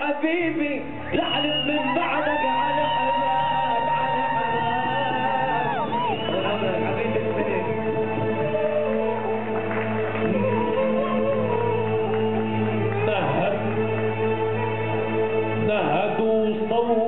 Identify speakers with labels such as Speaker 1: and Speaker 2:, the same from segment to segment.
Speaker 1: حبيبي لعلم من بعدك على حباب على نهدوا صوت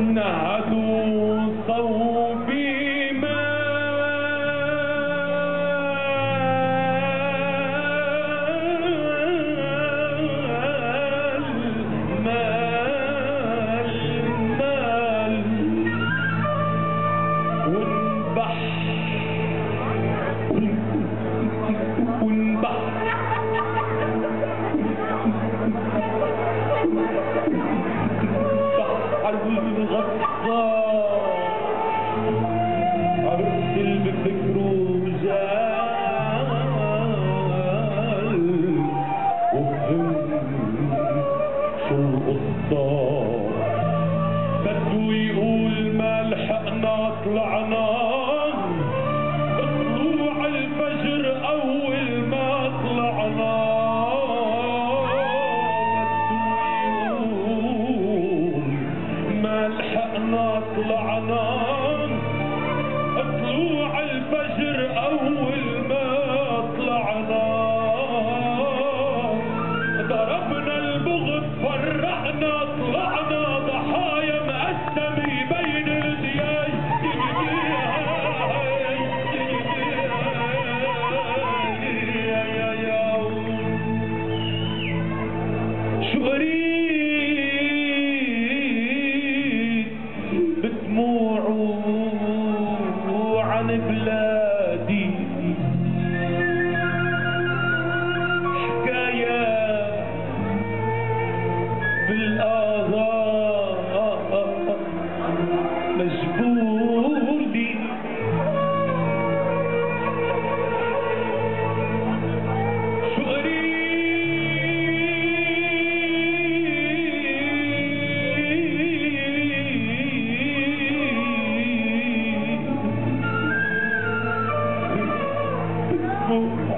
Speaker 1: نعتوا صوبي بحر الغطاء أرسل بفكره جال وفهم شو القصة بده يقول ما لحقنا طلعنا لحقنا طلعنا طلوع الفجر أول ما طلعنا. ضربنا البغض فرحنا طلعنا.